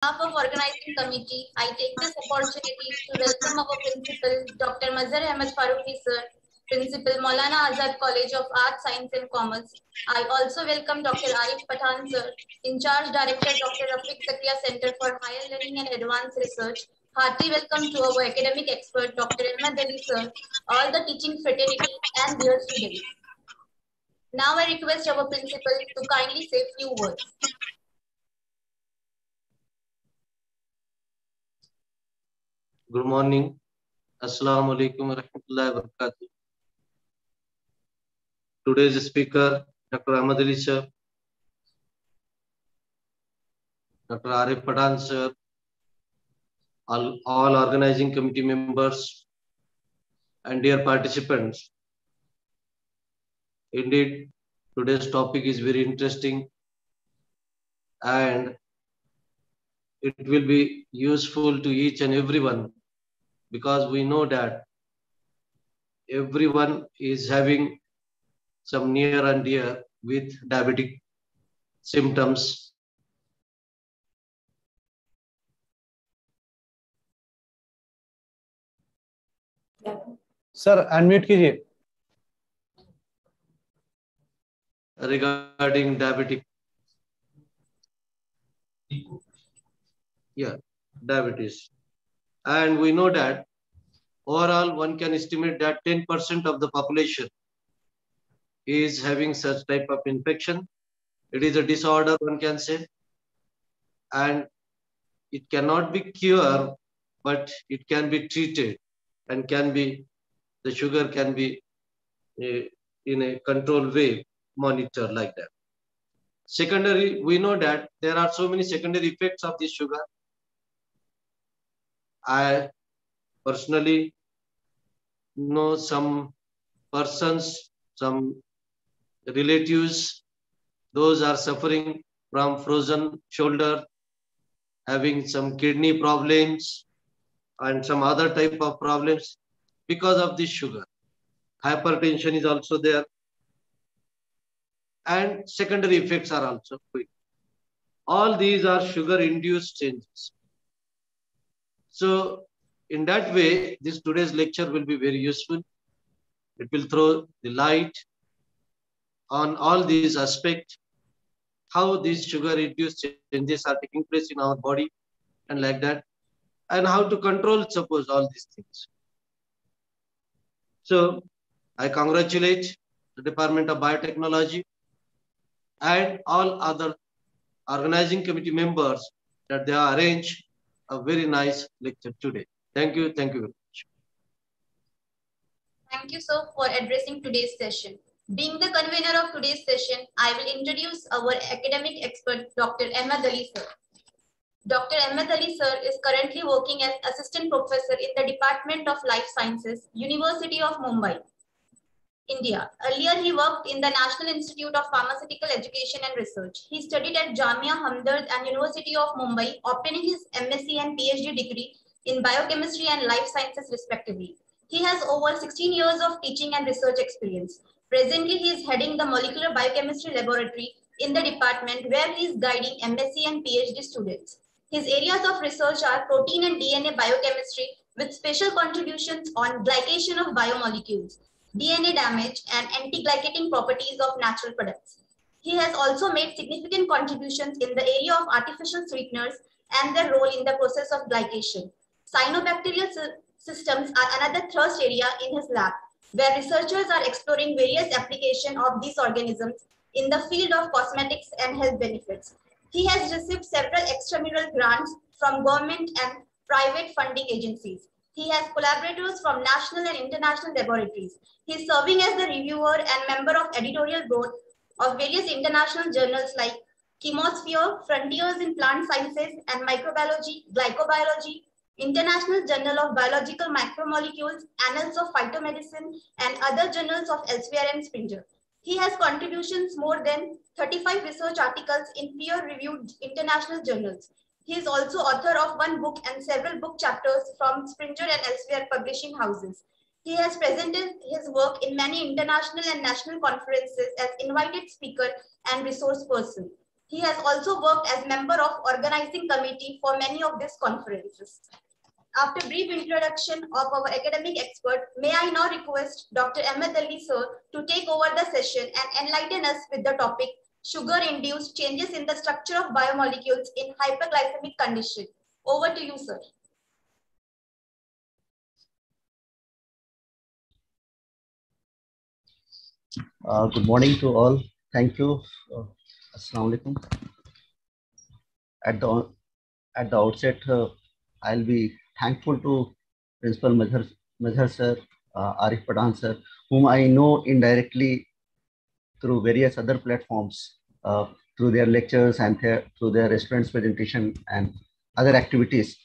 behalf of organizing committee, I take this opportunity to welcome our principal, Dr. Mazhar Ahmed Faruqi sir, uh, principal Maulana Azad College of Arts, Science and Commerce. I also welcome Dr. Arif Pathan sir, in charge director Dr. Rafiq Zakaria Center for Higher Learning and Advanced Research. Hearty welcome to our academic expert, Dr. Ahmed Ali sir, all the teaching fraternity and dear students. Now I request our principal to kindly say few words. Good morning. Assalamu alaikum wa rahmatullahi. Today's speaker, Dr. Ahmed Ali sir, Dr. Arif Pathan sir, all, all organizing committee members, and dear participants. Indeed, today's topic is very interesting and it will be useful to each and everyone because we know that everyone is having some near and dear with diabetic symptoms. Sir unmute कीजिए regarding diabetic yeah diabetes and we know that overall one can estimate that 10% of the population is having such type of infection. It is a disorder one can say. And it cannot be cured but it can be treated and can be the sugar can be uh, in a controlled way monitored like that. Secondary we know that there are so many secondary effects of this sugar i personally know some persons some relatives those are suffering from frozen shoulder having some kidney problems and some other type of problems because of this sugar hypertension is also there and secondary effects are also quick. All these are sugar-induced changes. So in that way, this today's lecture will be very useful. It will throw the light on all these aspects, how these sugar-induced changes are taking place in our body and like that, and how to control, suppose, all these things. So I congratulate the Department of Biotechnology and all other organizing committee members that they have arranged a very nice lecture today. Thank you. Thank you very much. Thank you, sir, for addressing today's session. Being the convener of today's session, I will introduce our academic expert, Dr. Ahmed Ali, sir. Dr. Ahmed Ali, sir, is currently working as assistant professor in the Department of Life Sciences, University of Mumbai. India. Earlier, he worked in the National Institute of Pharmaceutical Education and Research. He studied at Jamia Hamdard and University of Mumbai, obtaining his MSc and PhD degree in biochemistry and life sciences respectively. He has over 16 years of teaching and research experience. Presently, he is heading the molecular biochemistry laboratory in the department where he is guiding MSc and PhD students. His areas of research are protein and DNA biochemistry with special contributions on glycation of biomolecules, DNA damage, and anti-glycating properties of natural products. He has also made significant contributions in the area of artificial sweeteners and their role in the process of glycation. Cyanobacterial systems are another thrust area in his lab, where researchers are exploring various applications of these organisms in the field of cosmetics and health benefits. He has received several extramural grants from government and private funding agencies. He has collaborators from national and international laboratories. He is serving as the reviewer and member of editorial board of various international journals like Chemosphere, Frontiers in Plant Sciences and Microbiology, Glycobiology, International Journal of Biological Macromolecules, Annals of Phytomedicine, and other journals of Elsevier and Springer. He has contributions more than 35 research articles in peer-reviewed international journals. He is also author of one book and several book chapters from Springer and elsewhere publishing houses. He has presented his work in many international and national conferences as invited speaker and resource person. He has also worked as member of organizing committee for many of these conferences. After brief introduction of our academic expert, may I now request Dr. Ahmed Ali sir to take over the session and enlighten us with the topic sugar-induced changes in the structure of biomolecules in hyperglycemic condition. Over to you, sir. Uh, good morning to all. Thank you. Uh, Assalamu alaikum. At the at the outset, uh, I'll be thankful to Principal Mazhar, Mazhar sir, uh, Arif Pathan sir, whom I know indirectly through various other platforms, uh, through their lectures and through their restaurants presentation and other activities.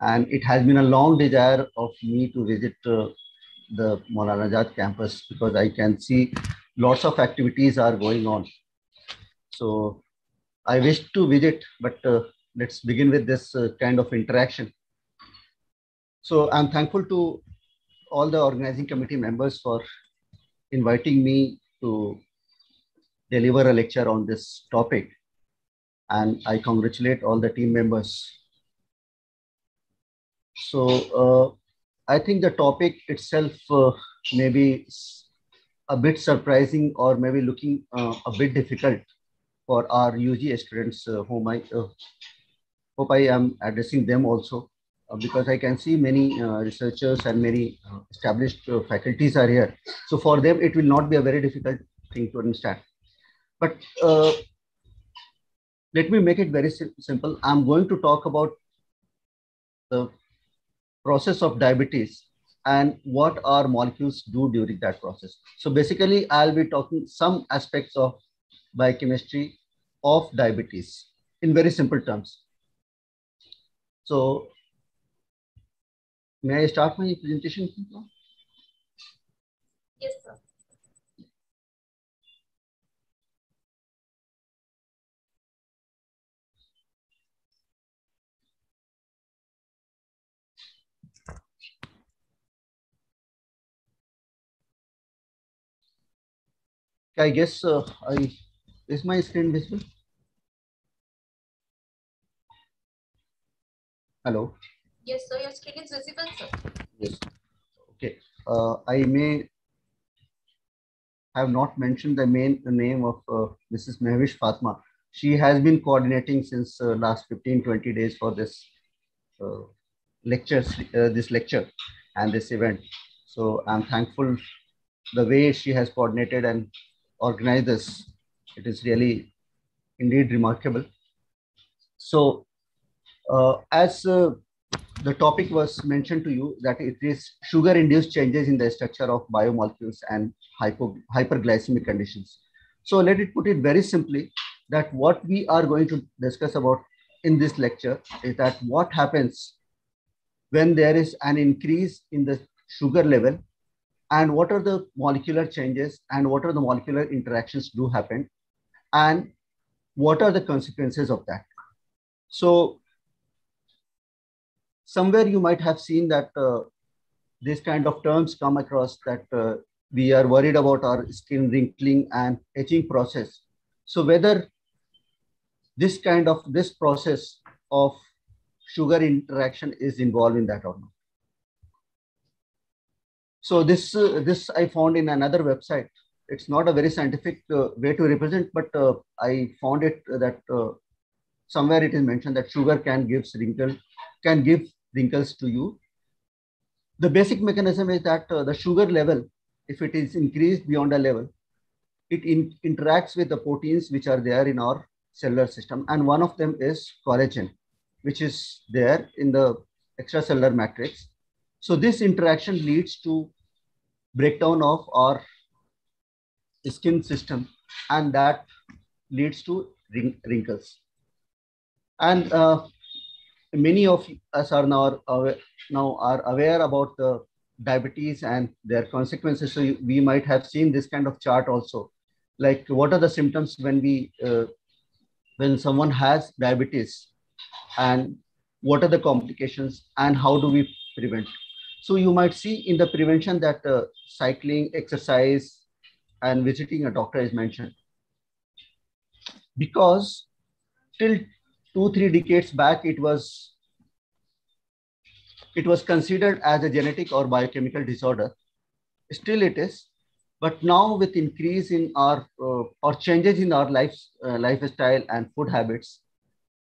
And it has been a long desire of me to visit uh, the Maulana campus because I can see lots of activities are going on. So I wish to visit, but uh, let's begin with this uh, kind of interaction. So I'm thankful to all the organizing committee members for inviting me to deliver a lecture on this topic. And I congratulate all the team members. So uh, I think the topic itself uh, may be a bit surprising or maybe looking uh, a bit difficult for our UG students uh, whom I uh, hope I am addressing them also uh, because I can see many researchers and many established faculties are here. So for them, it will not be a very difficult thing to understand. But uh, let me make it very sim simple. I'm going to talk about the process of diabetes and what our molecules do during that process. So basically, I'll be talking some aspects of biochemistry of diabetes in very simple terms. So may I start my presentation? Yes, sir. I guess uh, I is my screen visible? Hello. Yes, sir. Your screen is visible, sir. Yes. Okay. Uh, I may have not mentioned the main the name of uh, Mrs. Mehwish Fatma. She has been coordinating since uh, last 15, 20 days for this uh, lecture, uh, this lecture and this event. So I'm thankful the way she has coordinated and organized this. It is really indeed remarkable. So uh, as uh, the topic was mentioned to you that it is sugar induced changes in the structure of biomolecules and hypo, hyperglycemic conditions. So let it put it very simply that what we are going to discuss about in this lecture is that what happens when there is an increase in the sugar level and what are the molecular changes and what are the molecular interactions do happen and what are the consequences of that. So somewhere you might have seen that uh, these kind of terms come across that uh, we are worried about our skin wrinkling and aging process. So whether this kind of this process of sugar interaction is involved in that or not. So this uh, this I found in another website. It's not a very scientific uh, way to represent, but uh, I found it that somewhere it is mentioned that sugar can give wrinkle, can give wrinkles to you. The basic mechanism is that the sugar level, if it is increased beyond a level, it in, interacts with the proteins which are there in our cellular system. And one of them is collagen, which is there in the extracellular matrix. So this interaction leads to breakdown of our skin system and that leads to wrinkles. And uh, many of us are now aware, now are aware about the diabetes and their consequences. So we might have seen this kind of chart also. Like what are the symptoms when we uh, when someone has diabetes and what are the complications and how do we prevent? So you might see in the prevention that uh, cycling, exercise, and visiting a doctor is mentioned. Because till two, three decades back, it was it was considered as a genetic or biochemical disorder. Still it is, but now with increase in our uh, or changes in our life uh, lifestyle and food habits,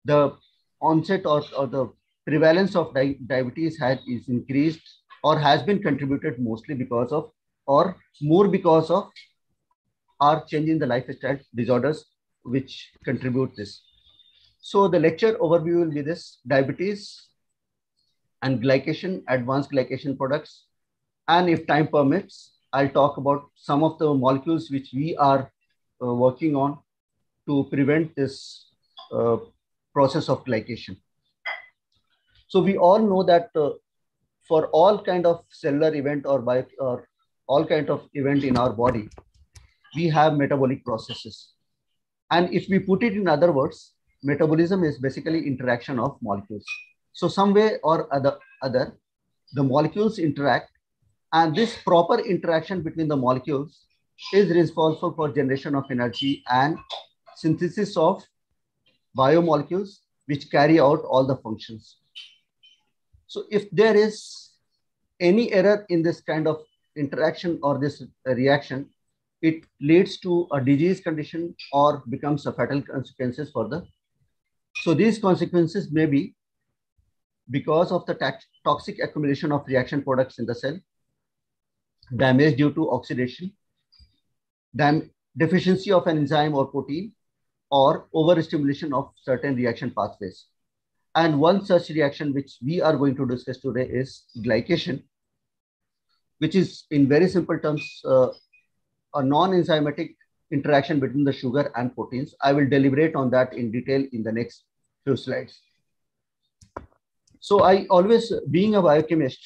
the onset or, or the prevalence of di diabetes has is increased or has been contributed mostly because of or more because of our change in the lifestyle disorders which contribute this. So the lecture overview will be this diabetes and glycation, advanced glycation products. And if time permits, I'll talk about some of the molecules which we are uh, working on to prevent this uh, process of glycation. So we all know that uh, for all kind of cellular event or, by, or all kind of event in our body, we have metabolic processes. And if we put it in other words, metabolism is basically interaction of molecules. So some way or other, other, the molecules interact and this proper interaction between the molecules is responsible for generation of energy and synthesis of biomolecules which carry out all the functions. So if there is any error in this kind of interaction or this reaction, it leads to a disease condition or becomes a fatal consequences for the. So these consequences may be because of the toxic accumulation of reaction products in the cell, damage due to oxidation, then deficiency of an enzyme or protein, or overstimulation of certain reaction pathways. And one such reaction which we are going to discuss today is glycation, which is in very simple terms, uh, a non-enzymatic interaction between the sugar and proteins. I will deliberate on that in detail in the next few slides. So I always, being a biochemist,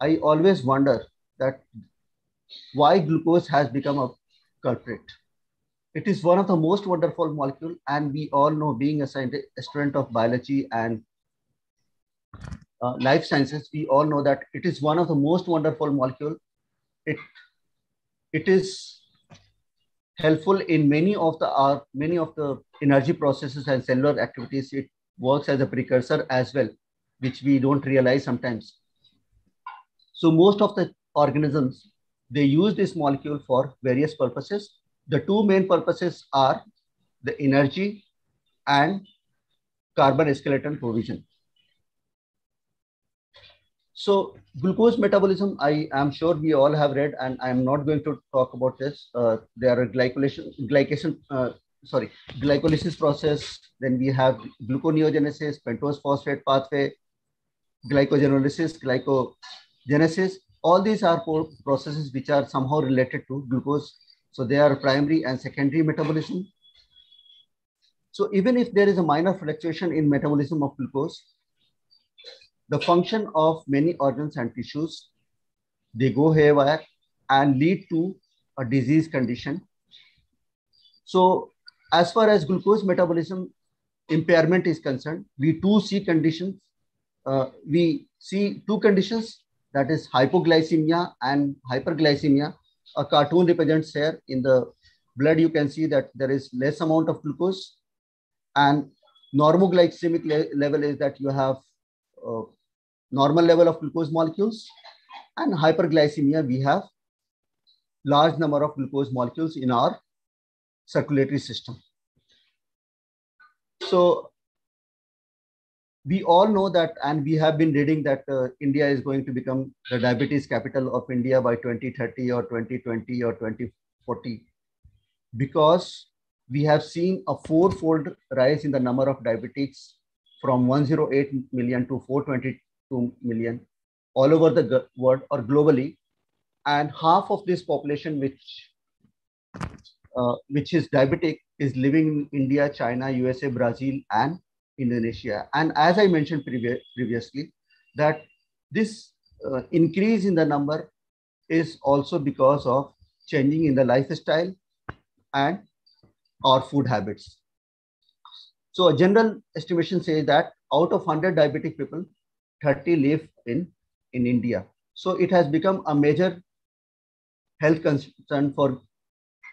I always wonder that why glucose has become a culprit. It is one of the most wonderful molecule and we all know being a, a student of biology and uh, life sciences, we all know that it is one of the most wonderful molecule. It, it is helpful in many of the uh, many of the energy processes and cellular activities. It works as a precursor as well, which we don't realize sometimes. So most of the organisms, they use this molecule for various purposes. The two main purposes are the energy and carbon skeleton provision. So glucose metabolism, I am sure we all have read, and I'm not going to talk about this. Uh, there are glycolation, glycation, uh, sorry, glycolysis process. Then we have gluconeogenesis, pentose phosphate pathway, glycogenolysis, glycogenesis. All these are processes which are somehow related to glucose. So they are primary and secondary metabolism. So even if there is a minor fluctuation in metabolism of glucose, the function of many organs and tissues, they go haywire and lead to a disease condition. So as far as glucose metabolism impairment is concerned, we do see conditions. Uh, we see two conditions, that is hypoglycemia and hyperglycemia. A cartoon represents here in the blood, you can see that there is less amount of glucose and normoglycemic le level is that you have uh, normal level of glucose molecules and hyperglycemia, we have large number of glucose molecules in our circulatory system. So we all know that, and we have been reading that uh, India is going to become the diabetes capital of India by 2030 or 2020 or 2040, because we have seen a fourfold rise in the number of diabetics from 108 million to 420 2 million all over the world or globally. And half of this population, which, uh, which is diabetic, is living in India, China, USA, Brazil, and Indonesia. And as I mentioned previ previously, that this uh, increase in the number is also because of changing in the lifestyle and our food habits. So a general estimation says that out of 100 diabetic people, 30 live in, in India. So it has become a major health concern for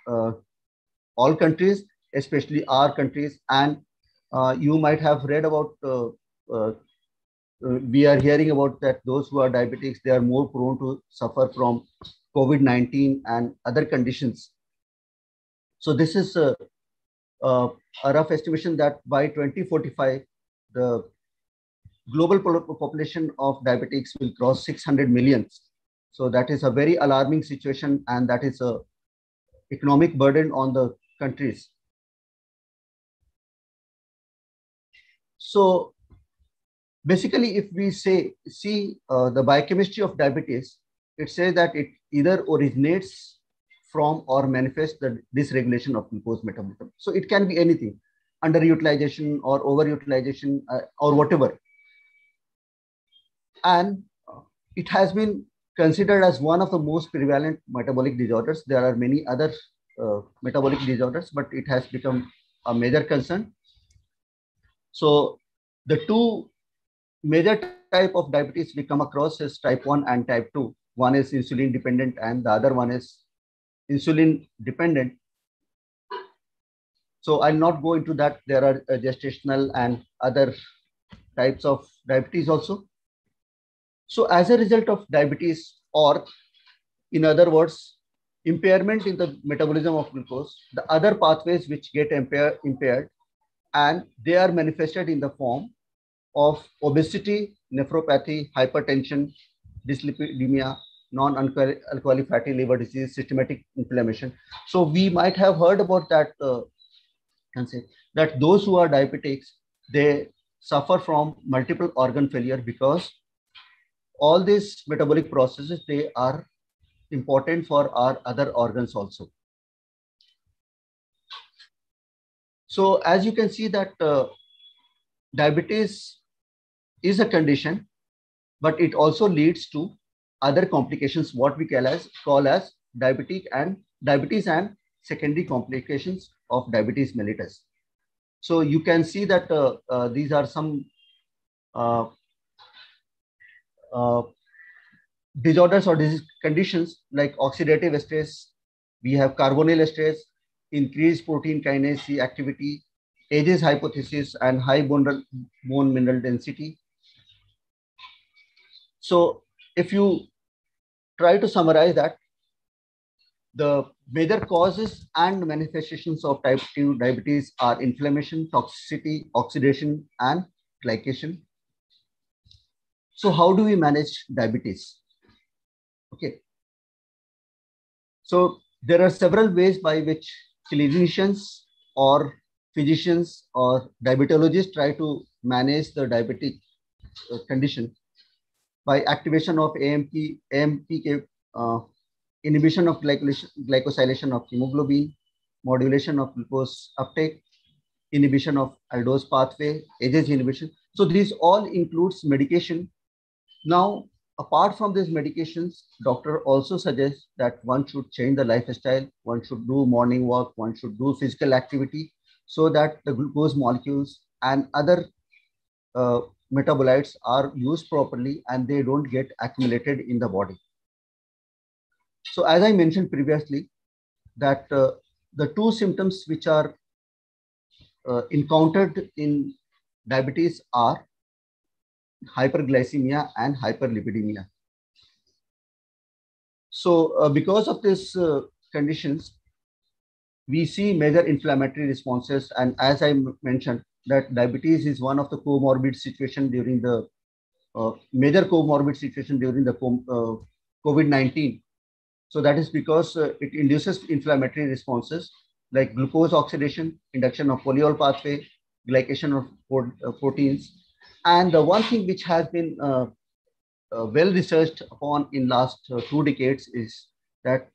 uh, all countries, especially our countries. And Uh, you might have read about, uh, uh, uh, we are hearing about that those who are diabetics, they are more prone to suffer from COVID-19 and other conditions. So this is a, a, a rough estimation that by 2045, the global population of diabetics will cross 600 millions. So that is a very alarming situation and that is a economic burden on the countries. So basically, if we say, see uh, the biochemistry of diabetes, it says that it either originates from or manifests the dysregulation of glucose metabolism. So it can be anything, underutilization or overutilization uh, or whatever. And it has been considered as one of the most prevalent metabolic disorders. There are many other uh, metabolic disorders, but it has become a major concern. So the two major type of diabetes we come across is type 1 and type 2. One is insulin dependent and the other one is insulin dependent. So I'll not go into that. There are gestational and other types of diabetes also. So as a result of diabetes or in other words, impairment in the metabolism of glucose, the other pathways which get impair, impaired and they are manifested in the form of obesity, nephropathy, hypertension, dyslipidemia, non-alcoholic fatty liver disease, systematic inflammation. So we might have heard about that uh, and say that those who are diabetics, they suffer from multiple organ failure because all these metabolic processes, they are important for our other organs also. So as you can see that uh, diabetes is a condition, but it also leads to other complications, what we call as, call as diabetic and diabetes and secondary complications of diabetes mellitus. So you can see that uh, uh, these are some uh, Uh, disorders or disease conditions like oxidative stress, we have carbonyl stress, increased protein kinase C activity, AGEs hypothesis, and high bone, bone mineral density. So if you try to summarize that, the major causes and manifestations of type 2 diabetes are inflammation, toxicity, oxidation, and glycation. So how do we manage diabetes? Okay. So there are several ways by which clinicians or physicians or diabetologists try to manage the diabetic uh, condition by activation of AMP, AMPK, uh, inhibition of glycosylation of hemoglobin, modulation of glucose uptake, inhibition of aldose pathway, AGE inhibition. So these all includes medication now, apart from these medications, doctor also suggests that one should change the lifestyle, one should do morning walk, one should do physical activity so that the glucose molecules and other uh, metabolites are used properly and they don't get accumulated in the body. So as I mentioned previously, that uh, the two symptoms which are uh, encountered in diabetes are hyperglycemia and hyperlipidemia. So uh, because of these uh, conditions, we see major inflammatory responses. And as I mentioned, that diabetes is one of the comorbid situation during the uh, major comorbid situation during the uh, COVID-19. So that is because uh, it induces inflammatory responses like glucose oxidation, induction of polyol pathway, glycation of uh, proteins, and the one thing which has been uh, uh, well researched upon in last uh, two decades is that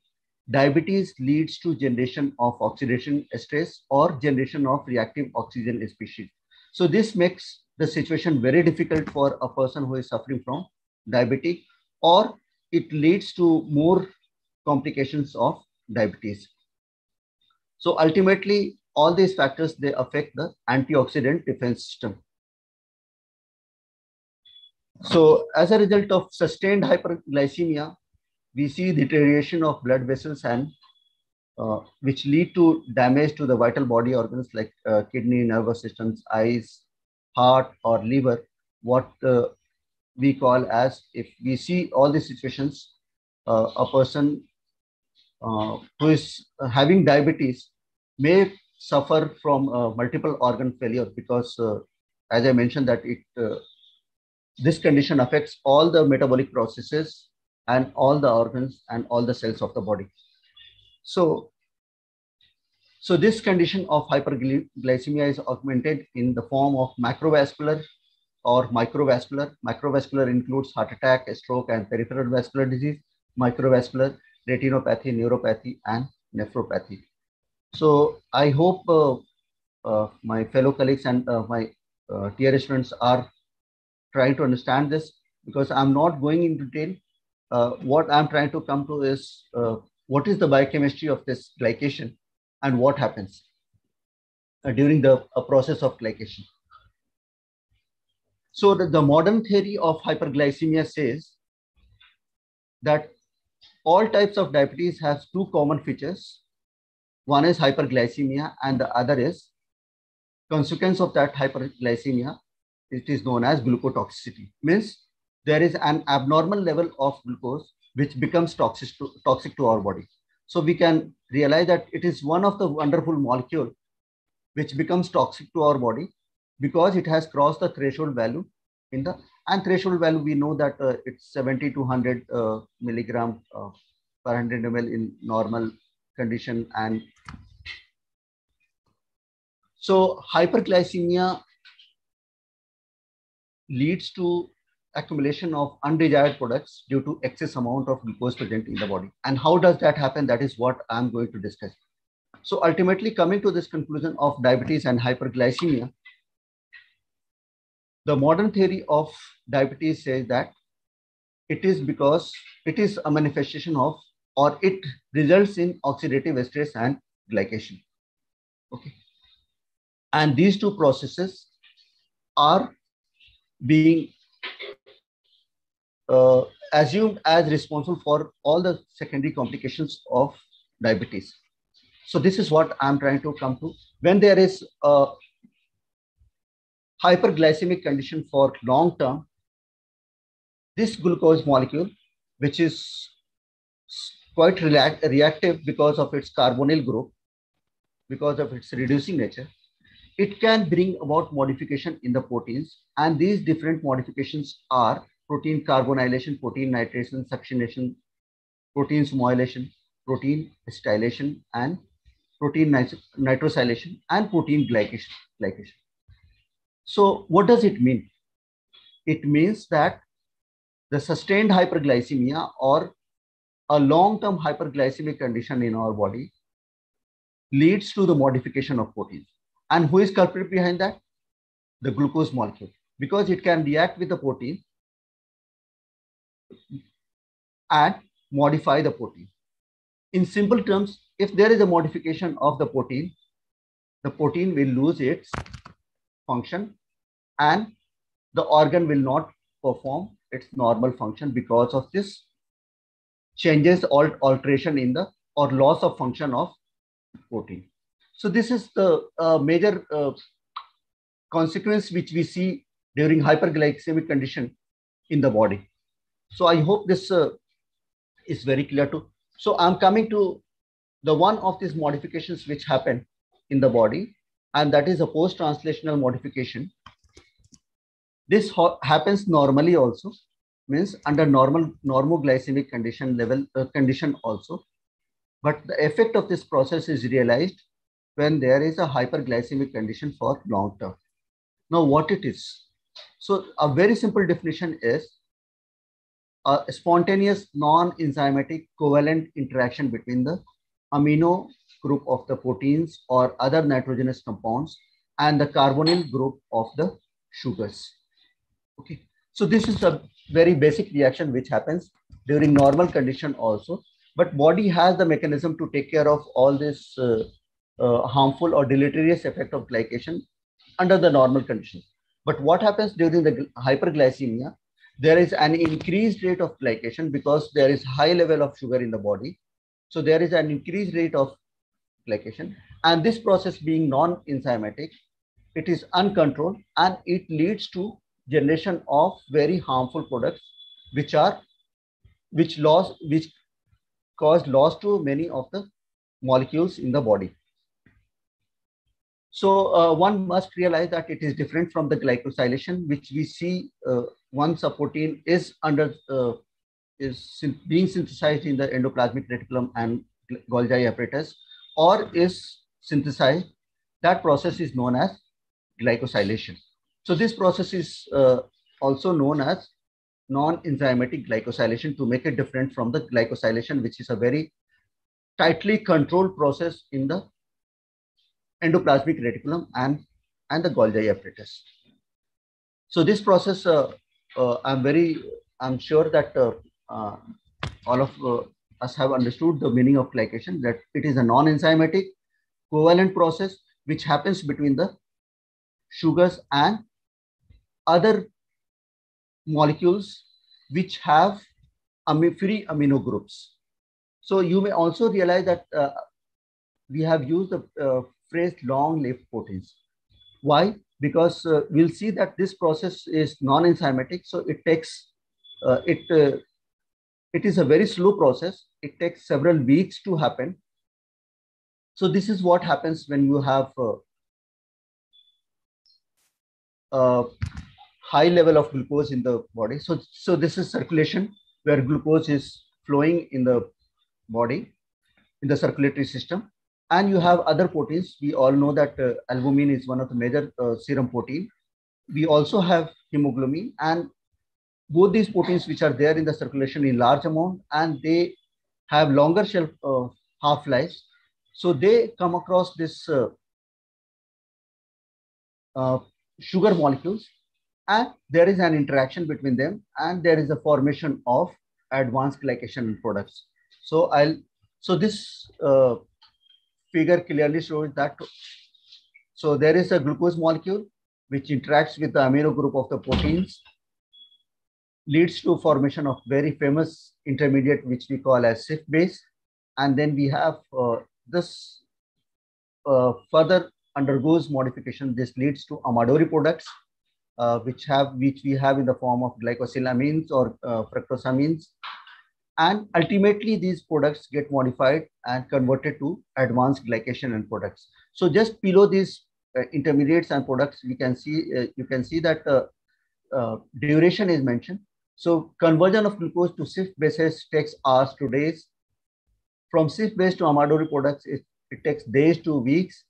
diabetes leads to generation of oxidation stress or generation of reactive oxygen species. So this makes the situation very difficult for a person who is suffering from diabetic or it leads to more complications of diabetes. So ultimately, all these factors, they affect the antioxidant defense system. So as a result of sustained hyperglycemia, we see deterioration of blood vessels and uh, which lead to damage to the vital body organs like uh, kidney, nervous systems, eyes, heart, or liver, what uh, we call as, if we see all these situations, uh, a person uh, who is having diabetes may suffer from multiple organ failure because, as I mentioned, that it this condition affects all the metabolic processes and all the organs and all the cells of the body. So, so this condition of hyperglycemia is augmented in the form of macrovascular or microvascular. Macrovascular includes heart attack, stroke, and peripheral vascular disease. Microvascular, retinopathy, neuropathy, and nephropathy. So I hope uh, uh, my fellow colleagues and uh, my uh, dear students are trying to understand this because I'm not going into detail. Uh, what I'm trying to come to is uh, what is the biochemistry of this glycation and what happens uh, during the process of glycation. So the, the modern theory of hyperglycemia says that all types of diabetes has two common features. One is hyperglycemia and the other is consequence of that hyperglycemia it is known as glucotoxicity. Means there is an abnormal level of glucose which becomes toxic to, toxic to our body. So we can realize that it is one of the wonderful molecule which becomes toxic to our body because it has crossed the threshold value in the and threshold value we know that uh, it's 70 to 100 uh, milligram uh, per 100 ml in normal condition and so hyperglycemia leads to accumulation of undesired products due to excess amount of glucose present in the body. And how does that happen? That is what I'm going to discuss. So ultimately coming to this conclusion of diabetes and hyperglycemia, the modern theory of diabetes says that it is because it is a manifestation of or it results in oxidative stress and glycation. Okay. And these two processes are being uh, assumed as responsible for all the secondary complications of diabetes. So this is what I'm trying to come to. When there is a hyperglycemic condition for long term, this glucose molecule, which is quite reactive because of its carbonyl group, because of its reducing nature, it can bring about modification in the proteins. And these different modifications are protein carbonylation, protein nitration, succination, protein smolation, protein acetylation, and protein nitrosylation, and protein glycation. glycation. So what does it mean? It means that the sustained hyperglycemia or a long-term hyperglycemic condition in our body leads to the modification of proteins. And who is culprit behind that? The glucose molecule, because it can react with the protein and modify the protein. In simple terms, if there is a modification of the protein, the protein will lose its function and the organ will not perform its normal function because of this changes or alteration in the or loss of function of protein. So this is the uh, major uh, consequence which we see during hyperglycemic condition in the body. So I hope this uh, is very clear too. So I'm coming to the one of these modifications which happen in the body, and that is a post-translational modification. This happens normally also, means under normal normoglycemic condition level uh, condition also. But the effect of this process is realized when there is a hyperglycemic condition for long term. Now, what it is? So, a very simple definition is a spontaneous non-enzymatic covalent interaction between the amino group of the proteins or other nitrogenous compounds and the carbonyl group of the sugars. Okay, so this is a very basic reaction which happens during normal condition also, but body has the mechanism to take care of all this uh, uh, harmful or deleterious effect of glycation under the normal conditions. But what happens during the hyperglycemia? There is an increased rate of glycation because there is high level of sugar in the body. So there is an increased rate of glycation. And this process being non-enzymatic, it is uncontrolled and it leads to generation of very harmful products, which are which loss which cause loss to many of the molecules in the body. So uh, one must realize that it is different from the glycosylation, which we see uh, once a protein is under uh, is being synthesized in the endoplasmic reticulum and Golgi apparatus, or is synthesized. That process is known as glycosylation. So this process is uh, also known as non-enzymatic glycosylation to make it different from the glycosylation, which is a very tightly controlled process in the endoplasmic reticulum and, and the Golgi apparatus. So this process, uh, uh, I'm very, I'm sure that uh, all of us have understood the meaning of glycation, that it is a non-enzymatic covalent process which happens between the sugars and other molecules which have free amino groups. So you may also realize that uh, we have used the uh, long-lived proteins. Why? Because uh, we'll see that this process is non-enzymatic, so it takes uh, it uh, it is a very slow process. It takes several weeks to happen. So this is what happens when you have uh, a high level of glucose in the body. So, so this is circulation where glucose is flowing in the body, in the circulatory system. And you have other proteins. We all know that uh, albumin is one of the major uh, serum protein. We also have hemoglobin and both these proteins which are there in the circulation in large amount and they have longer shelf uh, half lives. So they come across this uh, uh, sugar molecules and there is an interaction between them and there is a formation of advanced glycation products. So I'll so this uh, figure clearly shows that. So there is a glucose molecule which interacts with the amino group of the proteins, leads to formation of very famous intermediate which we call as Schiff base, and then we have uh, this uh, further undergoes modification. This leads to Amadori products, uh, which have which we have in the form of glycosylamines or uh, fructosamines and ultimately, these products get modified and converted to advanced glycation and products. So just below these uh, intermediates and products, we can see uh, you can see that uh, uh duration is mentioned. So conversion of glucose to Schiff bases takes hours to days. From Schiff base to Amadori products, it, it takes days to weeks.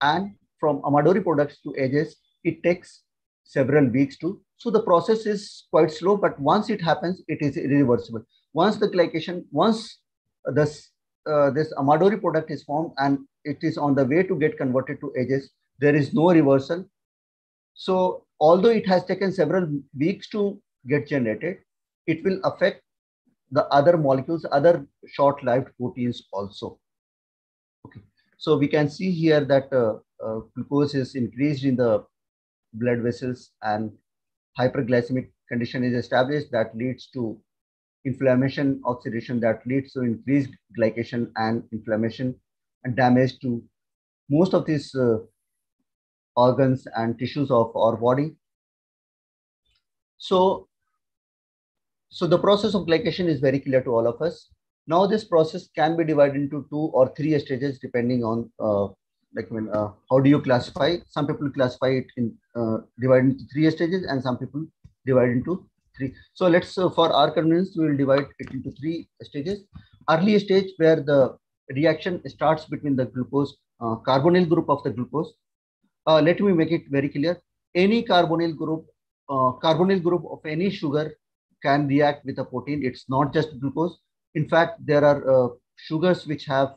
And from Amadori products to AGEs, it takes several weeks to. So the process is quite slow, but once it happens, it is irreversible once the glycation, once this, uh, this Amadori product is formed and it is on the way to get converted to AGEs, there is no reversal. So although it has taken several weeks to get generated, it will affect the other molecules, other short-lived proteins also. Okay, so we can see here that uh, uh, glucose is increased in the blood vessels and hyperglycemic condition is established that leads to inflammation oxidation that leads to increased glycation and inflammation and damage to most of these uh, organs and tissues of our body. So, so the process of glycation is very clear to all of us. Now this process can be divided into two or three stages depending on uh, like when uh, how do you classify? Some people classify it in uh, divided into three stages and some people divide into three. So let's, uh, for our convenience, we will divide it into three stages. Early stage where the reaction starts between the glucose, uh, carbonyl group of the glucose. Uh, let me make it very clear. Any carbonyl group, carbonyl group of any sugar can react with a protein. It's not just glucose. In fact, there are sugars which have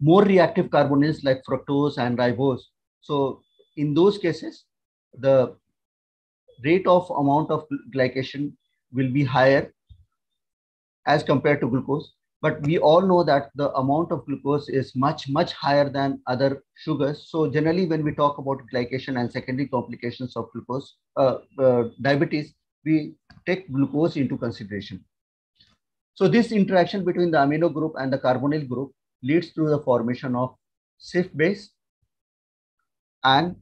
more reactive carbonyls like fructose and ribose. So in those cases, the rate of amount of glycation will be higher as compared to glucose. But we all know that the amount of glucose is much, much higher than other sugars. So generally, when we talk about glycation and secondary complications of glucose, uh, uh, diabetes, we take glucose into consideration. So this interaction between the amino group and the carbonyl group leads to the formation of Schiff base and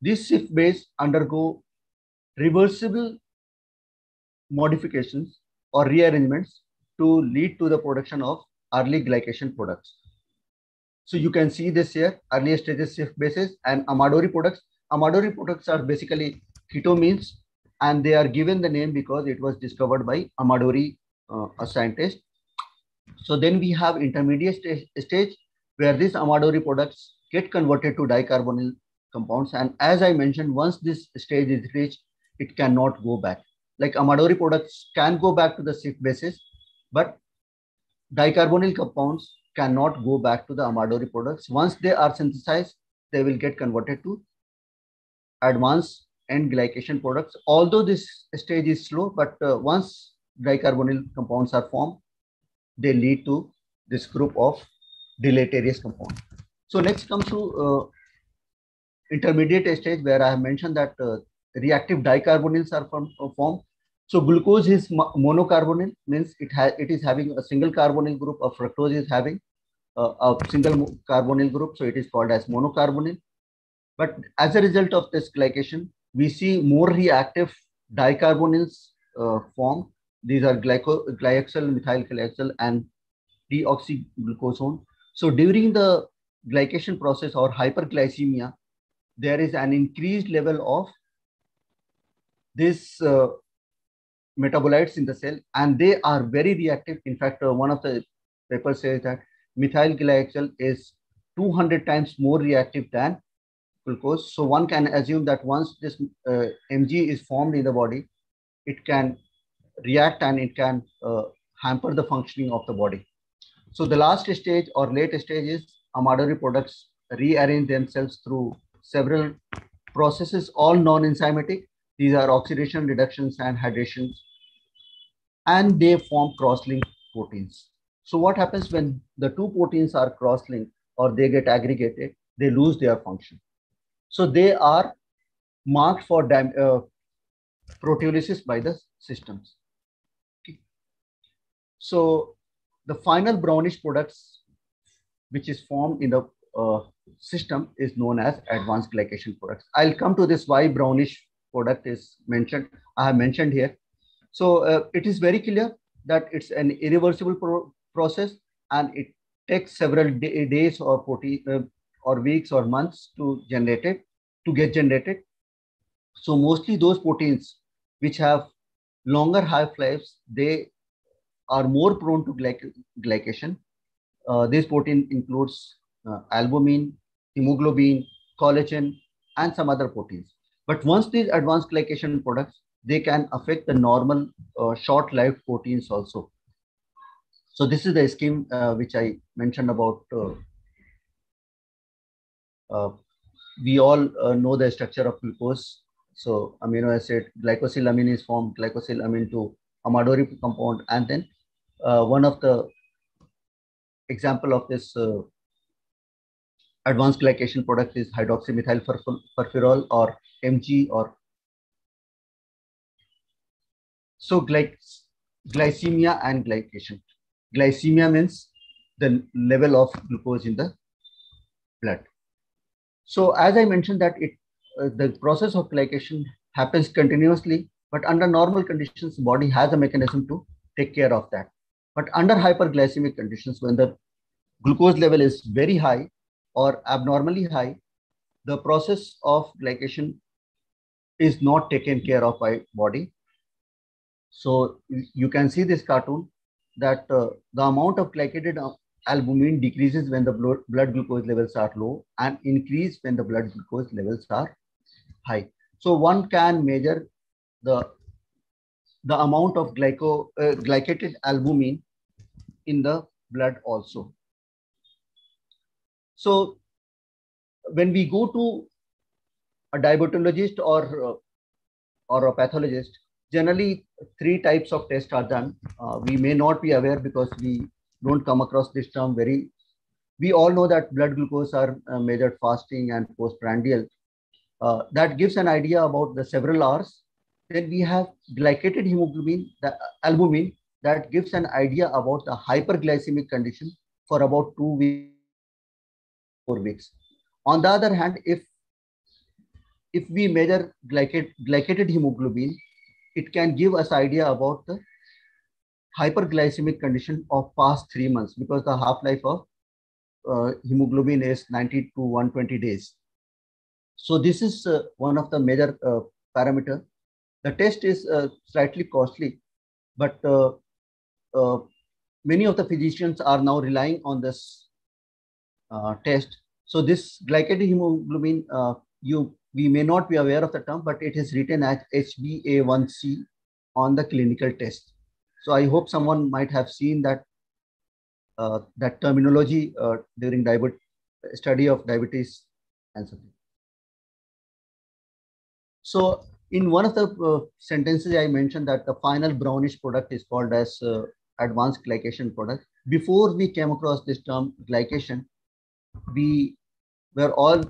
this Schiff base undergo reversible modifications or rearrangements to lead to the production of early glycation products. So you can see this here, early stages Schiff bases and Amadori products. Amadori products are basically ketoamines and they are given the name because it was discovered by Amadori, uh, a scientist. So then we have intermediate stage, stage where these Amadori products get converted to dicarbonyl compounds. And as I mentioned, once this stage is reached, it cannot go back. Like Amadori products can go back to the Schiff basis, but dicarbonyl compounds cannot go back to the Amadori products. Once they are synthesized, they will get converted to advanced end glycation products. Although this stage is slow, but uh, once dicarbonyl compounds are formed, they lead to this group of deleterious compounds. So next comes to uh, intermediate stage where I have mentioned that uh, reactive dicarbonyls are form, uh, formed. So glucose is monocarbonyl means it has it is having a single carbonyl group. Of fructose is having uh, a single carbonyl group, so it is called as monocarbonyl. But as a result of this glycation, we see more reactive dicarbonyls uh, form. These are glyco, glyoxal, methyl glyoxal, and deoxyglucosone. So during the glycation process or hyperglycemia, there is an increased level of these uh, metabolites in the cell and they are very reactive. In fact, uh, one of the papers says that methyl is 200 times more reactive than glucose. So one can assume that once this uh, Mg is formed in the body, it can react and it can uh, hamper the functioning of the body. So the last stage or late stage is Amadori products rearrange themselves through several processes, all non-enzymatic. These are oxidation, reductions, and hydrations. And they form cross-linked proteins. So what happens when the two proteins are cross-linked or they get aggregated, they lose their function. So they are marked for uh, proteolysis by the systems. So the final brownish products which is formed in the uh, system is known as advanced glycation products. I'll come to this why brownish product is mentioned. I have mentioned here. So uh, it is very clear that it's an irreversible pro process and it takes several days or 40 uh, or weeks or months to generate it, to get generated. So mostly those proteins which have longer half-lives, they are more prone to glyc glycation. Uh, this protein includes uh, albumin, hemoglobin, collagen, and some other proteins. But once these advanced glycation products, they can affect the normal uh, short-lived proteins also. So this is the scheme uh, which I mentioned about. Uh, uh, we all know the structure of glucose. So amino acid, glycosylamine is formed, glycosylamine to Amadori compound, and then one of the example of this uh, advanced glycation product is hydroxymethyl or MG or so glyc glycemia and glycation. Glycemia means the level of glucose in the blood. So as I mentioned that it uh, the process of glycation happens continuously, but under normal conditions, body has a mechanism to take care of that. But under hyperglycemic conditions, when the glucose level is very high or abnormally high, the process of glycation is not taken care of by body. So you can see this cartoon that uh, the amount of glycated albumin decreases when the blood glucose levels are low and increase when the blood glucose levels are high. So one can measure the the amount of glyco, uh, glycated albumin in the blood also. So when we go to a diabetologist or uh, or a pathologist, generally three types of tests are done. Uh, we may not be aware because we don't come across this term very. We all know that blood glucose are uh, measured fasting and postprandial. Uh, that gives an idea about the several hours. Then we have glycated hemoglobin, the albumin, that gives an idea about the hyperglycemic condition for about two weeks, four weeks. On the other hand, if if we measure glycated, glycated hemoglobin, it can give us idea about the hyperglycemic condition of past three months because the half-life of uh, hemoglobin is 90 to 120 days. So this is uh, one of the major uh, parameter. The test is uh, slightly costly, but uh, uh, many of the physicians are now relying on this test. So this glycated hemoglobin, you we may not be aware of the term, but it is written as HbA1c on the clinical test. So I hope someone might have seen that uh, that terminology uh, during study of diabetes and something. So in one of the uh, sentences, I mentioned that the final brownish product is called as uh, advanced glycation product. Before we came across this term glycation, we were all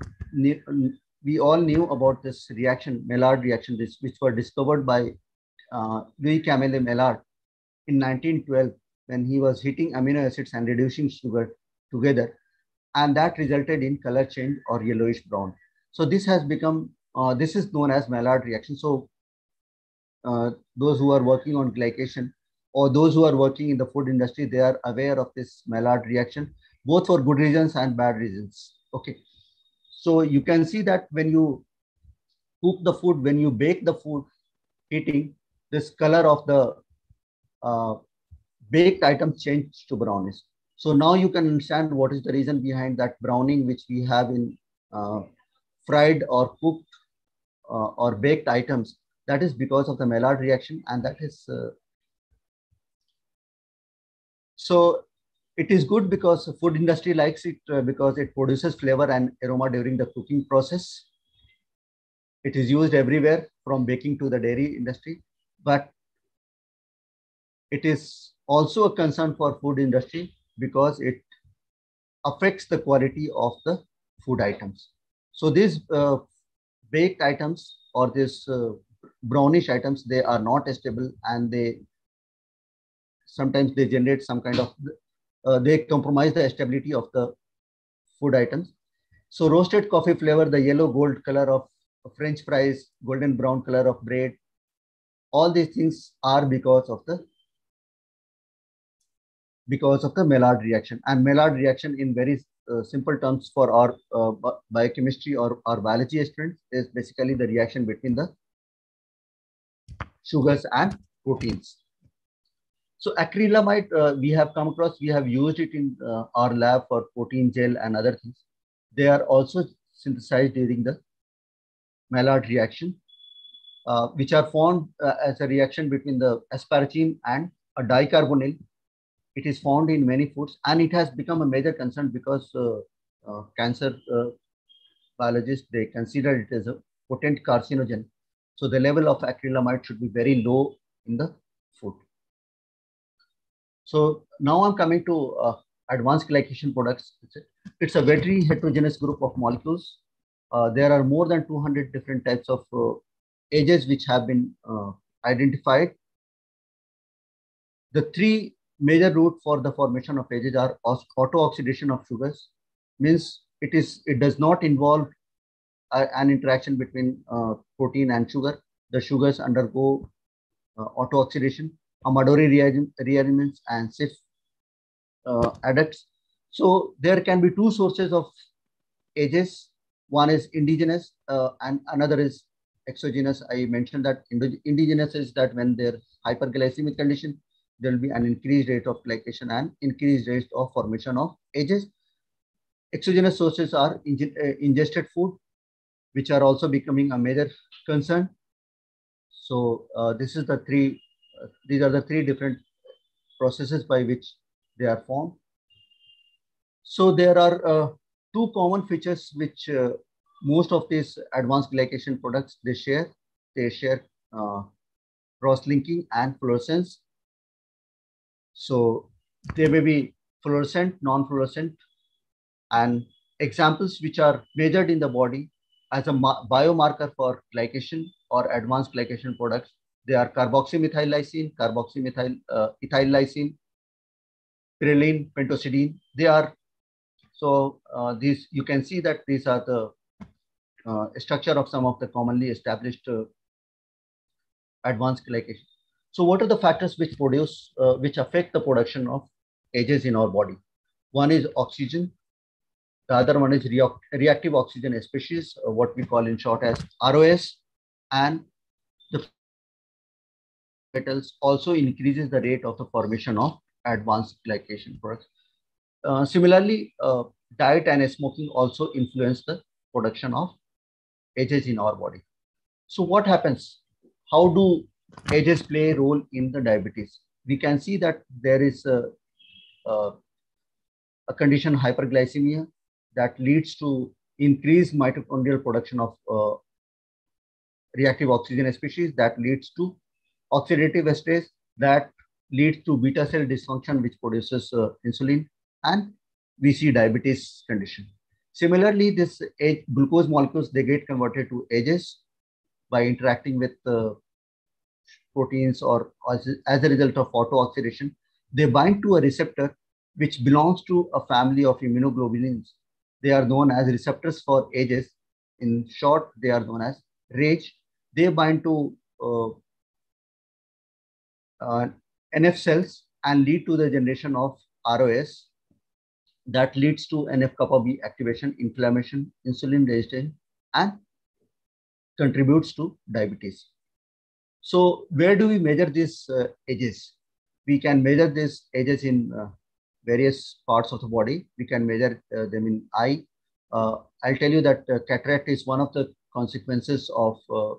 we all knew about this reaction, Maillard reaction, this, which were discovered by uh, Louis Camille Maillard in 1912 when he was heating amino acids and reducing sugar together. And that resulted in color change or yellowish brown. So this has become, uh, this is known as Maillard reaction. So uh, those who are working on glycation or those who are working in the food industry, they are aware of this Maillard reaction, both for good reasons and bad reasons. Okay. So you can see that when you cook the food, when you bake the food, heating, this color of the uh, baked item change to brownish. So now you can understand what is the reason behind that browning which we have in uh, fried or cooked uh, or baked items. That is because of the Maillard reaction and that is uh, so it is good because food industry likes it uh, because it produces flavor and aroma during the cooking process. It is used everywhere from baking to the dairy industry, but it is also a concern for food industry because it affects the quality of the food items. So these uh, baked items or these uh, brownish items, they are not stable and they sometimes they generate some kind of uh, they compromise the stability of the food items. So roasted coffee flavor, the yellow gold color of French fries, golden brown color of bread, all these things are because of the because of the Maillard reaction. And Maillard reaction in very uh, simple terms for our uh, biochemistry or our biology students is basically the reaction between the sugars and proteins. So acrylamide, uh, we have come across, we have used it in uh, our lab for protein gel and other things. They are also synthesized during the Maillard reaction, uh, which are formed uh, as a reaction between the asparagine and a dicarbonyl. It is found in many foods and it has become a major concern because uh, uh, cancer biologists, they consider it as a potent carcinogen. So the level of acrylamide should be very low in the food. So now I'm coming to uh, advanced glycation products. It's a very heterogeneous group of molecules. Uh, there are more than 200 different types of uh, AGEs which have been uh, identified. The three major route for the formation of AGEs are auto-oxidation of sugars, means it is it does not involve uh, an interaction between uh, protein and sugar. The sugars undergo auto-oxidation Amadori rearrangements and cis uh, adducts. So there can be two sources of AGEs. One is indigenous uh, and another is exogenous. I mentioned that indigenous is that when there's hyperglycemic condition, there will be an increased rate of glycation and increased rate of formation of AGEs. Exogenous sources are uh, ingested food, which are also becoming a major concern. So uh, this is the three these are the three different processes by which they are formed. So there are uh, two common features which uh, most of these advanced glycation products they share. They share uh, cross-linking and fluorescence. So they may be fluorescent, non-fluorescent, and examples which are measured in the body as a biomarker for glycation or advanced glycation products they are carboxymethyl lysine, carboxymethyl uh, ethyl lysine, pyrraline, pentosidenine. They are, so uh, these, you can see that these are the uh, structure of some of the commonly established uh, advanced glycation. So what are the factors which produce, uh, which affect the production of AGEs in our body? One is oxygen. The other one is reactive oxygen species, uh, what we call in short as ROS. And the metals also increases the rate of the formation of advanced glycation products. Uh, similarly, uh, diet and smoking also influence the production of AGEs in our body. So what happens? How do AGEs play a role in the diabetes? We can see that there is a, a, a condition hyperglycemia that leads to increased mitochondrial production of uh, reactive oxygen species that leads to oxidative stress that leads to beta cell dysfunction which produces uh, insulin and we see diabetes condition. Similarly, this glucose molecules, they get converted to AGEs by interacting with uh, proteins or as, as a result of auto-oxidation. They bind to a receptor which belongs to a family of immunoglobulins. They are known as receptors for AGEs. In short, they are known as RAGE. They bind to uh, NF cells and lead to the generation of ROS that leads to NF-kappa B activation, inflammation, insulin resistance, and contributes to diabetes. So where do we measure these uh, AGEs? We can measure these AGEs in uh, various parts of the body. We can measure uh, them in eye. Uh, I'll tell you that uh, cataract is one of the consequences of uh,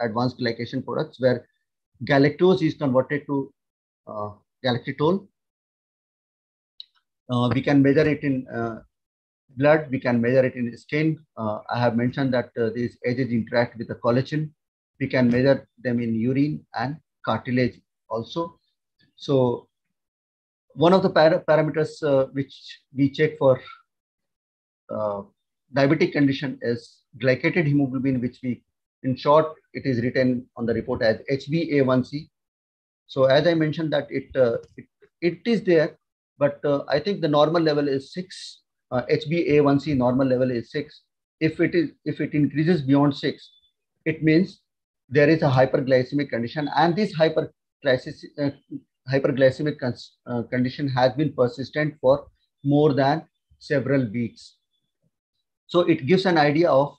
advanced glycation products where galactose is converted to galactitol uh, we can measure it in uh, blood, we can measure it in skin. Uh, I have mentioned that these AGEs interact with the collagen. We can measure them in urine and cartilage also. So one of the par parameters uh, which we check for uh, diabetic condition is glycated hemoglobin, which we, in short, it is written on the report as HbA1c. So as I mentioned that it, uh, it, it is there, but uh, I think the normal level is six. Uh, HbA1c normal level is six. If it is if it increases beyond six, it means there is a hyperglycemic condition, and this hyperglycemic uh, hyperglycemic uh, condition has been persistent for more than several weeks. So it gives an idea of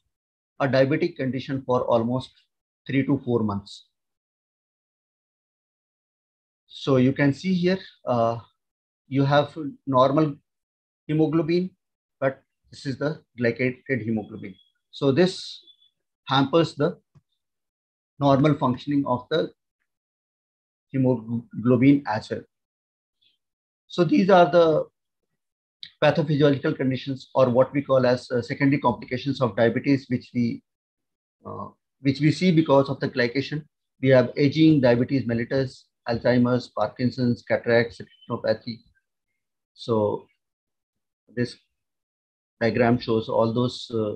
a diabetic condition for almost three to four months. So you can see here, uh, you have normal hemoglobin, but this is the glycated hemoglobin. So this hampers the normal functioning of the hemoglobin as well. So these are the pathophysiological conditions or what we call as uh, secondary complications of diabetes, which we uh, which we see because of the glycation. We have aging, diabetes mellitus, Alzheimer's, Parkinson's, cataracts, retinopathy, so this diagram shows all those. Uh,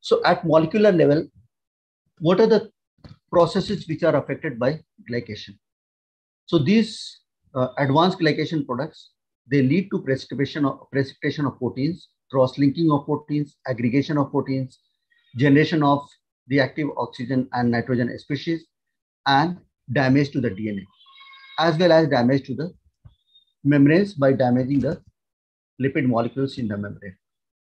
so at molecular level, what are the processes which are affected by glycation? So these uh, advanced glycation products, they lead to precipitation of, precipitation of proteins, cross-linking of proteins, aggregation of proteins, generation of reactive oxygen and nitrogen species, and damage to the DNA, as well as damage to the membranes by damaging the lipid molecules in the membrane.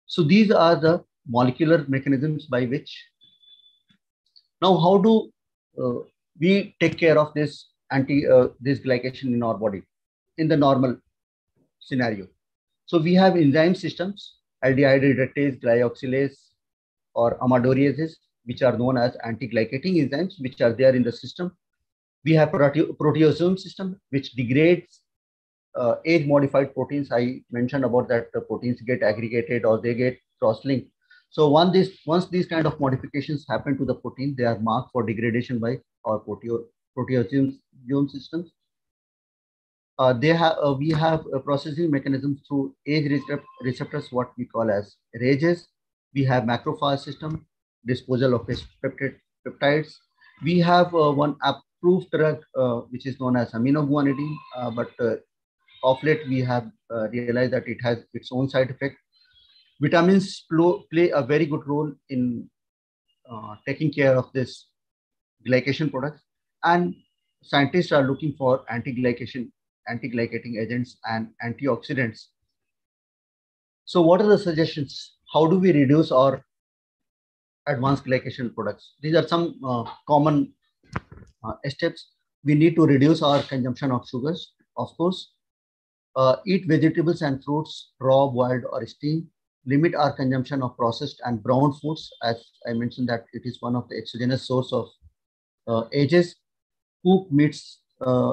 So these are the molecular mechanisms by which. Now, how do uh, we take care of this anti uh, this glycation in our body in the normal scenario? So we have enzyme systems, aldehyde reductase, glyoxalase, or amadoriases, which are known as anti-glycating enzymes, which are there in the system. We have prote proteasome system, which degrades uh, AGE modified proteins, I mentioned about that the proteins get aggregated or they get cross-linked. So once this, once these kind of modifications happen to the protein, they are marked for degradation by our proteo proteasome systems. Uh, they have uh, we have a processing mechanism through AGE receptors, what we call as RAGEs. We have macrophage system, disposal of peptides. We have uh, one approved drug, uh, which is known as aminoguanidine, uh, but uh, of late we have uh, realized that it has its own side effect. Vitamins play a very good role in uh, taking care of this glycation products, and scientists are looking for anti-glycation, anti-glycating agents and antioxidants. So, what are the suggestions? How do we reduce our advanced glycation products? These are some uh, common uh, steps. We need to reduce our consumption of sugars, of course. Uh, eat vegetables and fruits, raw, boiled, or steamed. Limit our consumption of processed and brown foods, as I mentioned that it is one of the exogenous source of uh, AGEs. Cook meats uh,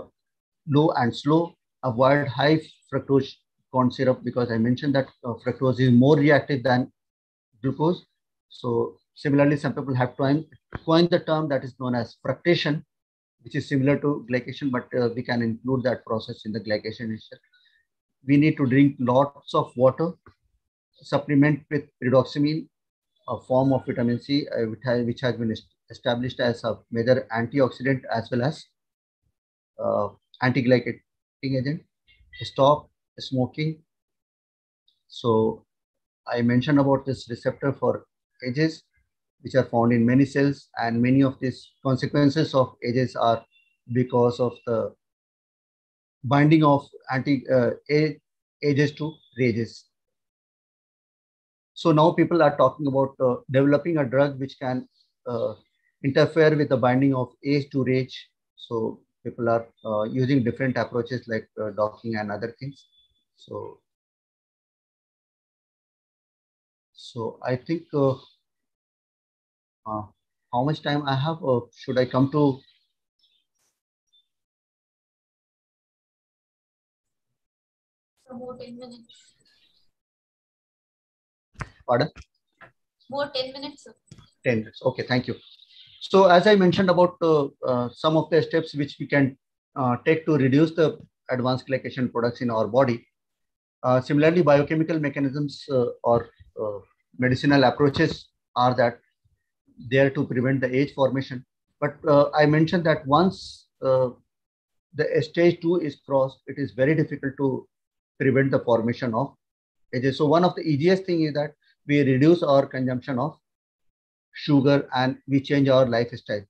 low and slow. Avoid high fructose corn syrup because I mentioned that uh, fructose is more reactive than glucose. So similarly, some people have coined, coined the term that is known as fructation, which is similar to glycation, but uh, we can include that process in the glycation itself. We need to drink lots of water, supplement with pyridoxamine, a form of vitamin C, uh, which, has, which has been established as a major antioxidant as well as uh, anti-glycating agent. Stop smoking. So I mentioned about this receptor for AGEs which are found in many cells and many of these consequences of AGEs are because of the binding of anti uh, AGEs to RAGEs. So now people are talking about uh, developing a drug which can uh, interfere with the binding of AGE to RAGE. So people are uh, using different approaches like uh, docking and other things. So, so I think uh, uh, how much time I have? Should I come to? More 10 minutes. Pardon? More 10 minutes. Sir. 10 minutes. Okay, thank you. So as I mentioned about uh, uh, some of the steps which we can uh, take to reduce the advanced glycation products in our body. Uh, similarly, biochemical mechanisms uh, or uh, medicinal approaches are that there to prevent the AGE formation. But I mentioned that once the stage two is crossed, it is very difficult to prevent the formation of AGEs. So one of the easiest thing is that we reduce our consumption of sugar and we change our lifestyle.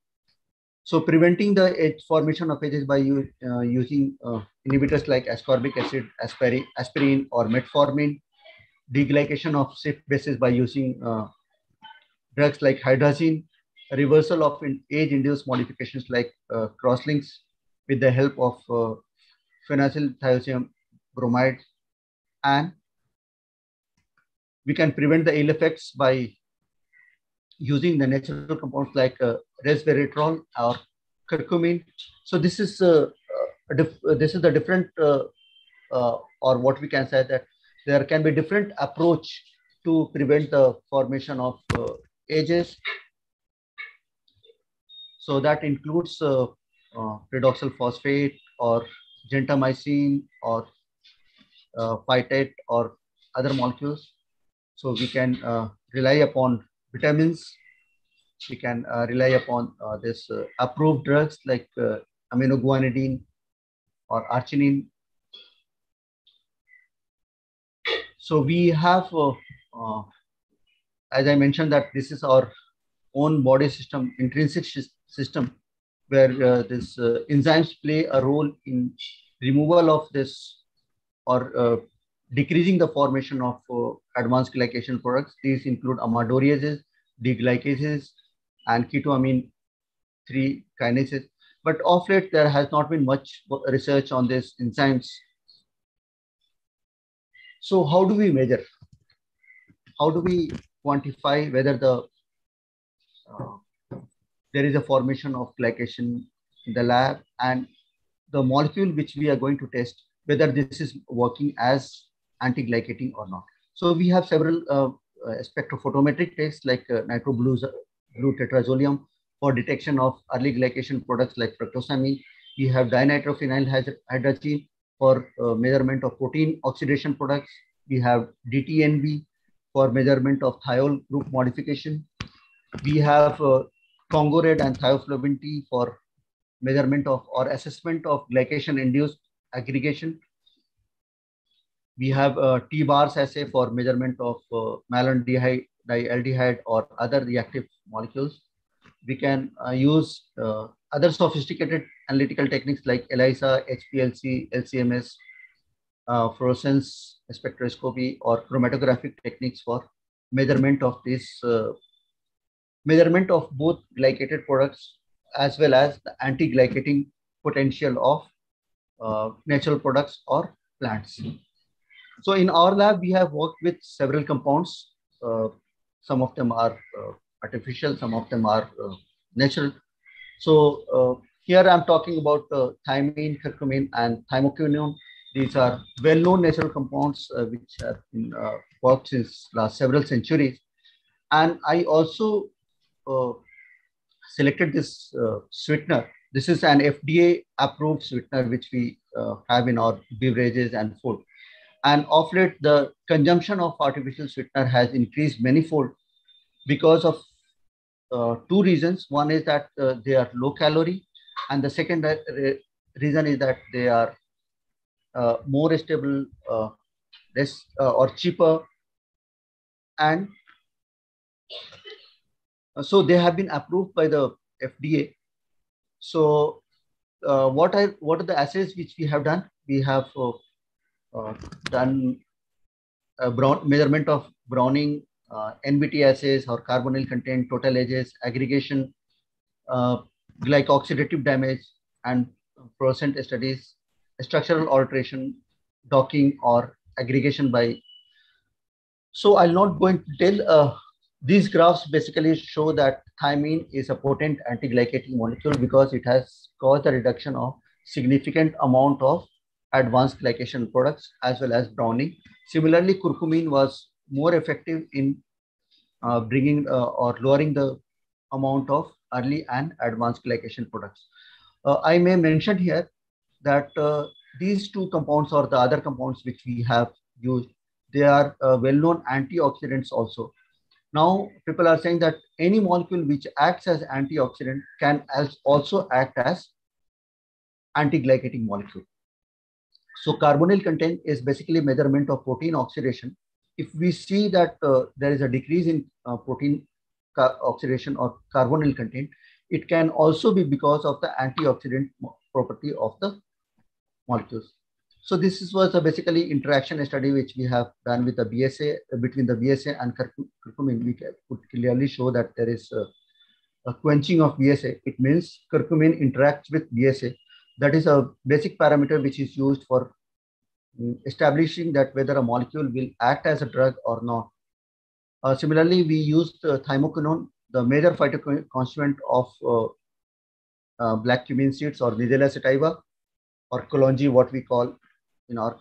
So preventing the formation of AGEs by uh, using uh, inhibitors like ascorbic acid, aspirin, aspirin or metformin, deglycation of Schiff bases by using uh, drugs like hydrazine, reversal of AGE-induced modifications like uh, crosslinks with the help of uh, bromide, and we can prevent the ill effects by using the natural compounds like uh, resveratrol or curcumin. So this is uh, uh, uh this is the different uh, uh, or what we can say that there can be different approach to prevent the formation of AGEs. So that includes uh, pyridoxal phosphate or gentamicin or phytate or other molecules. So we can rely upon vitamins. We can uh, rely upon uh, this uh, approved drugs like uh, aminoguanidine or arginine. So we have, uh, uh, as I mentioned, that this is our own body system, intrinsic system, where this enzymes play a role in removal of this or decreasing the formation of uh, advanced glycation products. These include amadoriases, deglycases, and ketoamine 3 kinases. But of late, there has not been much research on these enzymes. So how do we measure? How do we quantify whether the uh, there is a formation of glycation in the lab and the molecule which we are going to test, whether this is working as anti-glycating or not. So we have several uh, uh spectrophotometric tests like uh, blue tetrazolium for detection of early glycation products like fructosamine. We have dinitrophenyl hydrazine for uh, measurement of protein oxidation products. We have DTNB for measurement of thiol group modification. We have uh, Congo Red and thioflavin T for measurement of or assessment of glycation-induced aggregation. We have TBARS assay for measurement of uh, malondialdehyde aldehyde or other reactive molecules. We can uh, use uh, other sophisticated analytical techniques like ELISA, HPLC, LCMS, uh, fluorescence spectroscopy or chromatographic techniques for measurement of this uh, measurement of both glycated products as well as the anti-glycating potential of uh, natural products or plants. So in our lab, we have worked with several compounds. Uh, some of them are uh, artificial, some of them are uh, natural. So uh, here I'm talking about uh, thymine, curcumin, and thymoquinone. These are well-known natural compounds which have been worked since last several centuries. And I also selected this sweetener this is an FDA approved sweetener which we uh, have in our beverages and food. And of late, the consumption of artificial sweetener has increased manifold because of uh, two reasons. One is that uh, they are low calorie, and the second uh, reason is that they are uh, more stable, uh, less or cheaper, and so they have been approved by the FDA so uh, what are what are the assays which we have done? We have uh, uh, done a brown measurement of browning, uh, NBT assays or carbonyl content, total AGEs, aggregation, uh, glycoxidative damage, and percent studies, structural alteration, docking or aggregation by. So I'll not go into detail. Uh, these graphs basically show that thymine is a potent anti-glycating molecule because it has caused a reduction of significant amount of advanced glycation products as well as browning. Similarly, curcumin was more effective in uh, bringing uh, or lowering the amount of early and advanced glycation products. Uh, I may mention here that uh, these two compounds or the other compounds which we have used, they are uh, well-known antioxidants also. Now, people are saying that any molecule which acts as antioxidant can also act as anti-glycating molecule. So carbonyl content is basically measurement of protein oxidation. If we see that uh, there is a decrease in uh, protein oxidation or carbonyl content, it can also be because of the antioxidant property of the molecules. So this is, was a basically interaction study which we have done with the BSA between the BSA and curcumin. We could clearly show that there is a, a quenching of BSA. It means curcumin interacts with BSA. That is a basic parameter which is used for mm, establishing that whether a molecule will act as a drug or not. Uh, similarly, we used uh, thymoquinone, the major phytoconstituent of uh, uh, black cumin seeds or Nigella sativa or kalonji, what we call in our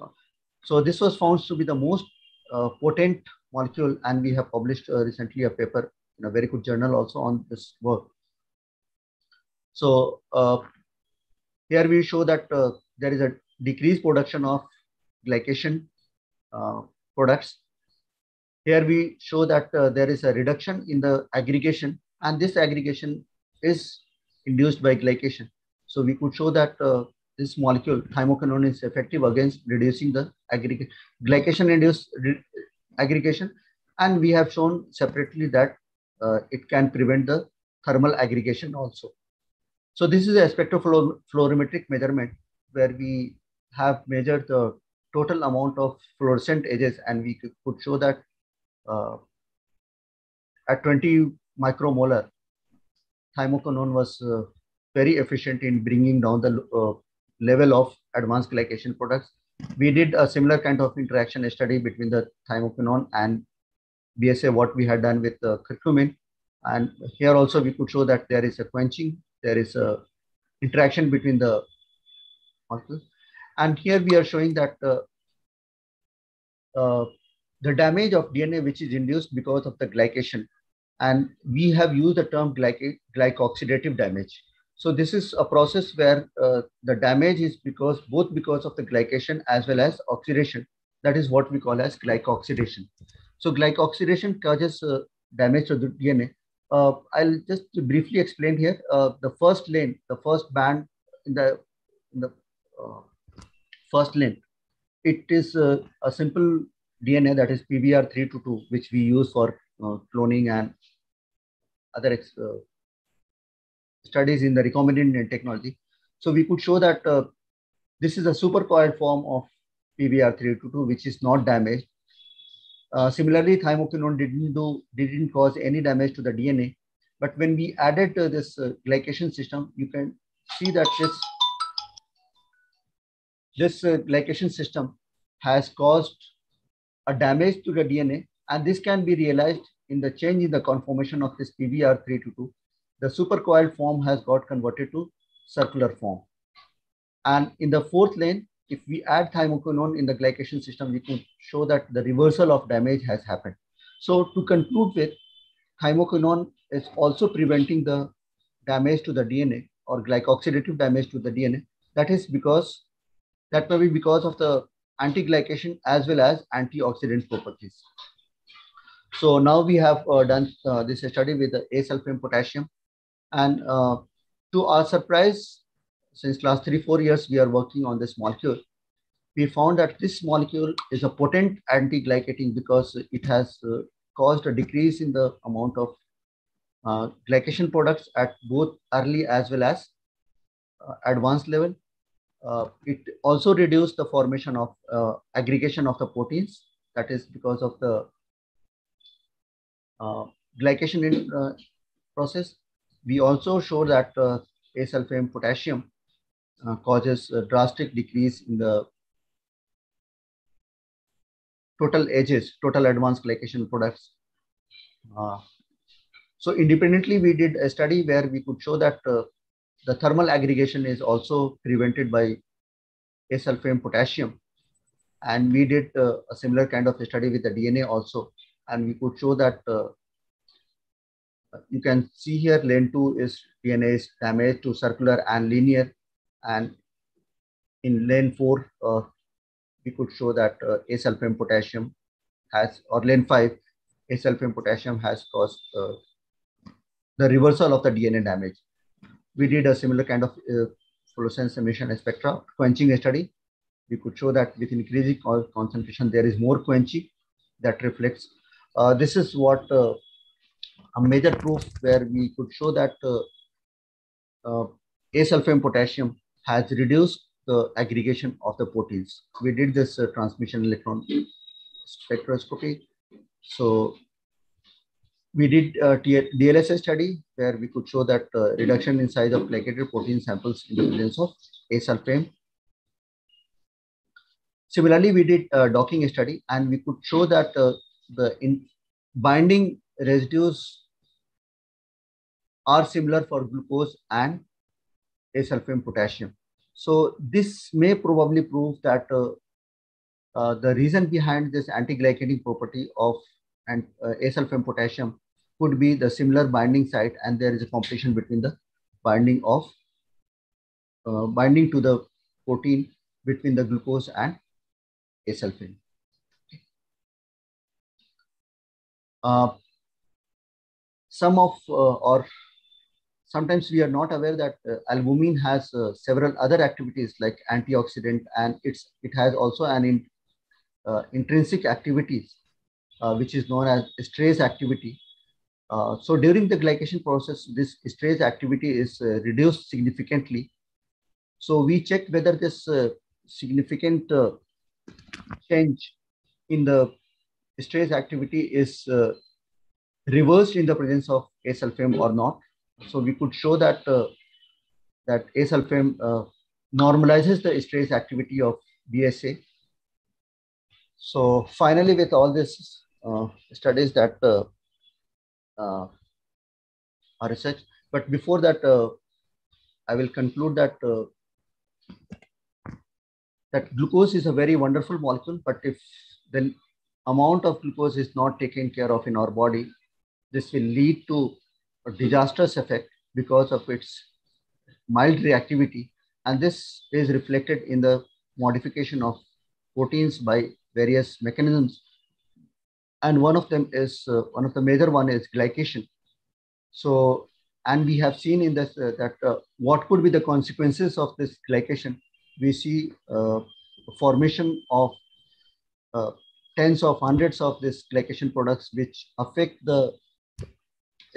so this was found to be the most uh, potent molecule and we have published uh, recently a paper in a very good journal also on this work so uh, here we show that uh, there is a decreased production of glycation uh, products here we show that uh, there is a reduction in the aggregation and this aggregation is induced by glycation so we could show that this molecule, thymoquinone, is effective against reducing the aggregation, glycation-induced aggregation. And we have shown separately that uh, it can prevent the thermal aggregation also. So this is a spectrofluorimetric measurement where we have measured the total amount of fluorescent AGEs and we could show that uh, at 20 micromolar, thymoquinone was uh, very efficient in bringing down the uh, level of advanced glycation products. We did a similar kind of interaction study between the thymoquinone and BSA, what we had done with the curcumin. And here also we could show that there is a quenching, there is a interaction between the molecules. And here we are showing that uh, uh, the damage of DNA which is induced because of the glycation. And we have used the term glyc glycoxidative damage. So this is a process where uh, the damage is because both because of the glycation as well as oxidation. That is what we call as glycoxidation. So glycoxidation causes uh, damage to the DNA. Uh, I'll just briefly explain here. Uh, the first lane, the first band in the, in the uh, first lane, it is uh, a simple DNA that is PBR322, which we use for uh, cloning and other uh, studies in the recombinant technology. So we could show that this is a supercoiled form of PBR322, which is not damaged uh, similarly, thymoquinone didn't do didn't cause any damage to the DNA. But when we added uh, this uh, glycation system, you can see that this this uh, glycation system has caused a damage to the DNA, and this can be realized in the change in the conformation of this PBR322. The supercoiled form has got converted to circular form. And in the fourth lane, if we add thymoquinone in the glycation system, we can show that the reversal of damage has happened. So to conclude with, thymoquinone is also preventing the damage to the DNA or glycoxidative damage to the DNA. That is because, that may be because of the anti-glycation as well as antioxidant properties. So now we have uh, done uh, this study with the acesulfame potassium. And uh, to our surprise, since last three, four years, we are working on this molecule. We found that this molecule is a potent anti-glycating because it has uh, caused a decrease in the amount of uh, glycation products at both early as well as uh, advanced level. Uh, it also reduced the formation of uh, aggregation of the proteins. That is because of the uh, glycation in, process. We also show that acesulfame potassium uh, causes a drastic decrease in the total AGEs, total advanced glycation products. Uh, so independently, we did a study where we could show that uh, the thermal aggregation is also prevented by acesulfame potassium. And we did uh, a similar kind of a study with the DNA also. And we could show that uh, you can see here lane 2 is DNA is damaged to circular and linear and in lane 4, uh, we could show that uh, acesulfame potassium has, or lane 5, acesulfame potassium has caused uh, the reversal of the DNA damage. We did a similar kind of uh, fluorescence emission spectra quenching study. We could show that with increasing concentration, there is more quenching that reflects. Uh, this is what uh, a major proof where we could show that uh, uh, acesulfame potassium has reduced the aggregation of the proteins. We did this uh, transmission electron spectroscopy. So we did a DLSS study where we could show that uh, reduction in size of glycated protein samples in the presence of acesulfame. Similarly, we did a docking study and we could show that uh, the in binding residues are similar for glucose and acesulfame potassium. So this may probably prove that uh, uh, the reason behind this anti-glycating property of and uh, acesulfame potassium could be the similar binding site and there is a competition between the binding of uh, binding to the protein between the glucose and acesulfame. Uh, some of uh, or sometimes we are not aware that uh, albumin has uh, several other activities like antioxidant and it's it has also an in, uh, intrinsic activities uh, which is known as esterase activity. Uh, so during the glycation process this esterase activity is uh, reduced significantly. So we checked whether this significant change in the esterase activity is reversed in the presence of acesulfame or not so we could show that uh, that acesulfame uh, normalizes the esterase activity of BSA. So finally, with all these uh, studies that uh, uh, are research, but before that, uh, I will conclude that that glucose is a very wonderful molecule, but if the amount of glucose is not taken care of in our body, this will lead to disastrous effect because of its mild reactivity. And this is reflected in the modification of proteins by various mechanisms. And one of them is, uh, one of the major one is glycation. So, and we have seen in this uh, that uh, what could be the consequences of this glycation. We see uh, formation of uh, tens of hundreds of these glycation products which affect the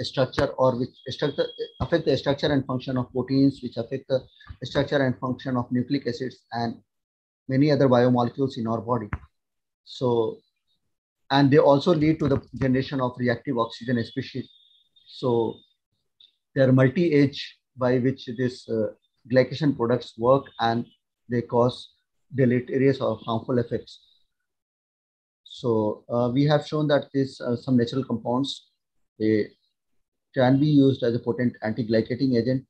structure or which structure, affect the structure and function of proteins, which affect the structure and function of nucleic acids and many other biomolecules in our body. So, and they also lead to the generation of reactive oxygen species. So they are multi-age by which these uh, glycation products work and they cause deleterious or harmful effects. So uh, we have shown that these uh, some natural compounds, they can be used as a potent anti-glycating agent.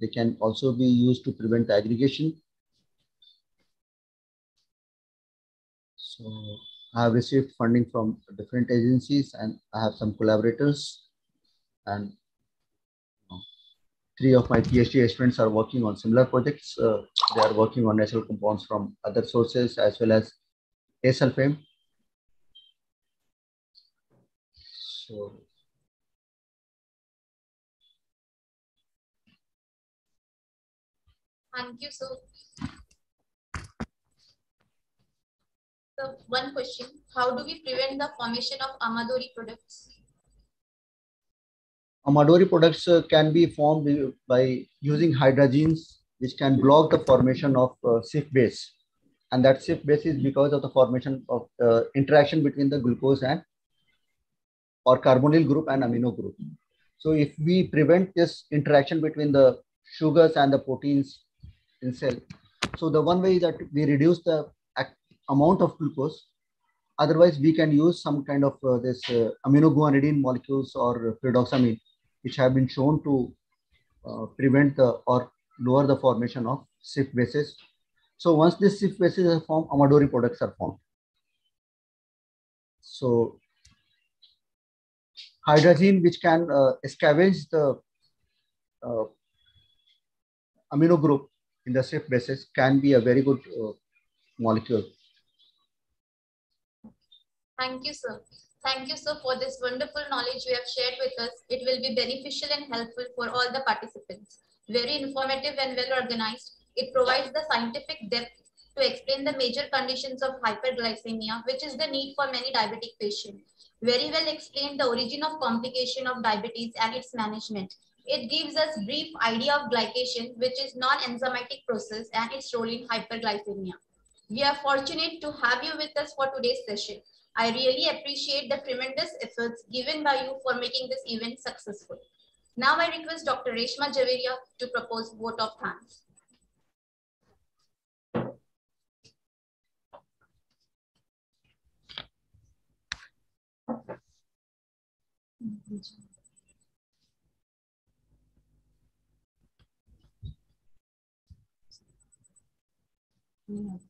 They can also be used to prevent aggregation. So I have received funding from different agencies and I have some collaborators and three of my PhD students are working on similar projects. Uh, they are working on natural compounds from other sources as well as acesulfame. So Thank you, sir. So one question, how do we prevent the formation of Amadori products? Amadori products uh, can be formed by using hydrazines, which can block the formation of uh, base. And that Schiff base is because of the formation of uh, interaction between the glucose and or carbonyl group and amino group. So if we prevent this interaction between the sugars and the proteins in cell, so the one way that we reduce the amount of glucose. Otherwise, we can use some kind of uh, this uh, aminoguanidine molecules or pyridoxamine, which have been shown to uh, prevent the or lower the formation of Schiff bases. So once this Schiff bases are formed, Amadori products are formed. So hydrazine, which can uh, scavenge the uh, amino group in the Schiff bases, can be a very good uh, molecule. Thank you, sir. Thank you, sir, for this wonderful knowledge you have shared with us. It will be beneficial and helpful for all the participants. Very informative and well organized. It provides the scientific depth to explain the major conditions of hyperglycemia, which is the need for many diabetic patients. Very well explained the origin of complication of diabetes and its management. It gives us brief idea of glycation, which is non-enzymatic process and its role in hyperglycemia. We are fortunate to have you with us for today's session. I really appreciate the tremendous efforts given by you for making this event successful. Now I request Dr. Reshma Javeria to propose vote of thanks. Good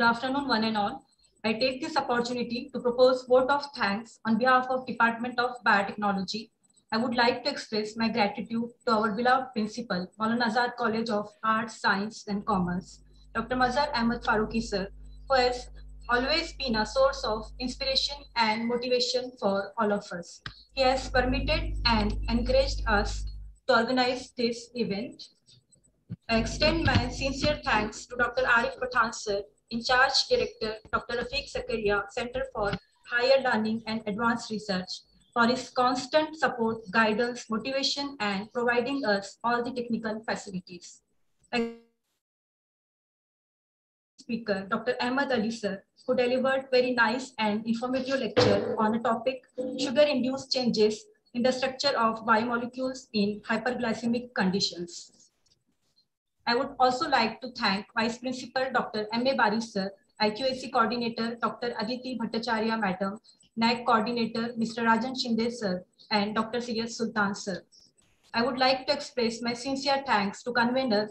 afternoon, one and all. I take this opportunity to propose vote of thanks on behalf of Department of Biotechnology. I would like to express my gratitude to our beloved principal, Maulana Azad College of Arts, Science and Commerce, Dr. Mazhar Ahmed Faruqi sir, who has always been a source of inspiration and motivation for all of us. He has permitted and encouraged us to organize this event. I extend my sincere thanks to Dr. Arif Pathan sir in charge director, Dr. Rafiq Zakaria, Center for Higher Learning and Advanced Research, for his constant support, guidance, motivation, and providing us all the technical facilities. Speaker, Dr. Ahmed Ali sir, who delivered very nice and informative lecture on a topic, sugar-induced changes in the structure of biomolecules in hyperglycemic conditions. I would also like to thank Vice Principal Dr. M.A. Bari sir, IQAC Coordinator Dr. Aditi Bhattacharya Madam, NAAC Coordinator Mr. Rajan Shinde sir, and Dr. Siriyat Sultan sir. I would like to express my sincere thanks to convener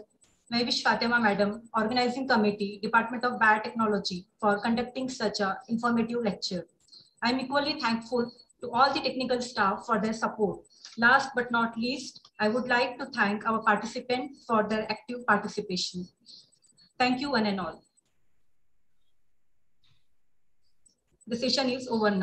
Mehwish Fatima Madam, Organizing Committee, Department of Biotechnology for conducting such an informative lecture. I'm equally thankful to all the technical staff for their support. Last but not least, I would like to thank our participants for their active participation. Thank you one and all. The session is over now.